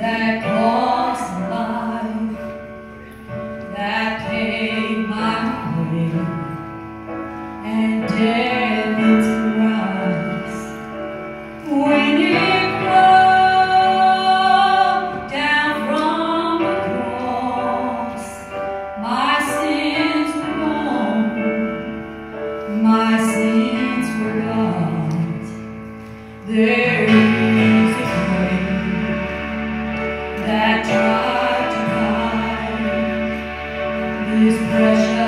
that dark, dark night, this precious.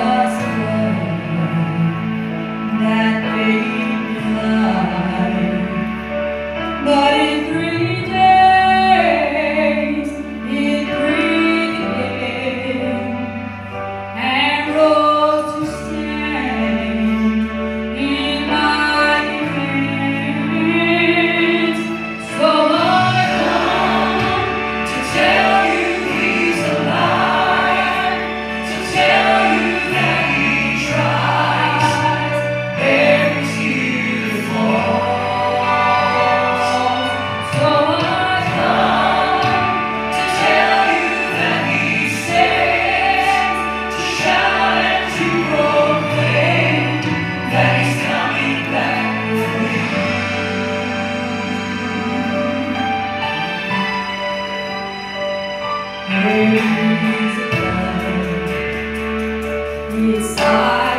Beside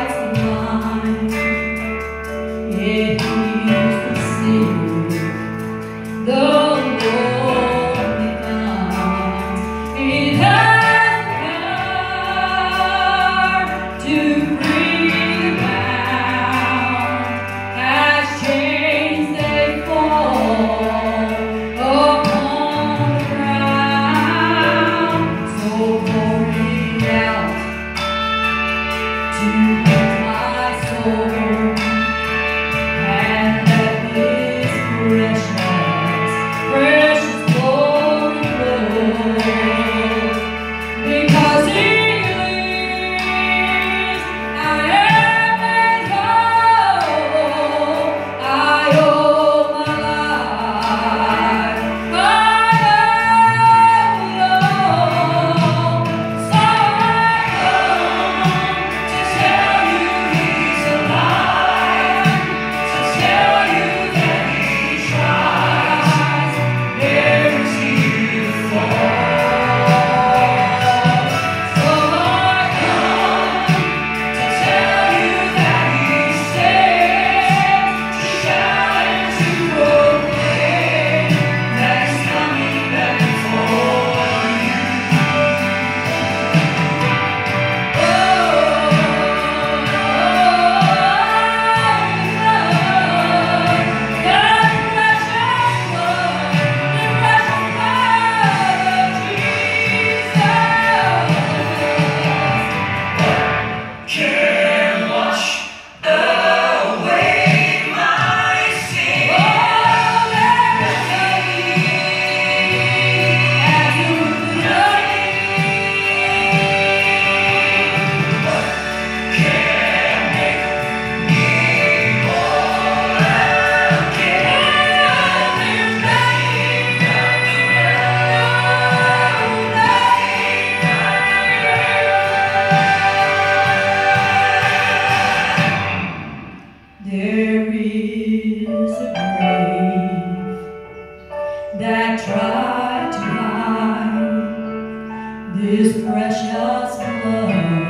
Música There is a grave that tried to hide this precious blood